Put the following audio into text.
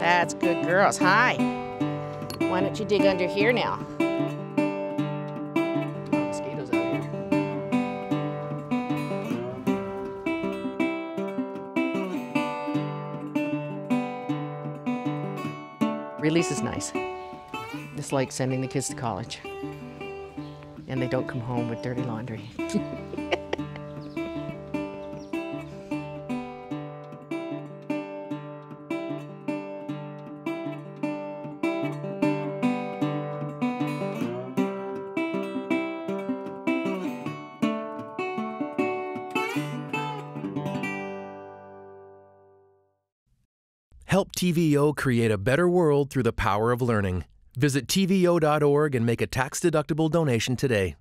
That's good girls. Hi. Why don't you dig under here now? Mosquitoes out here. Release is nice. It's like sending the kids to college. And they don't come home with dirty laundry. Help TVO create a better world through the power of learning. Visit TVO.org and make a tax deductible donation today.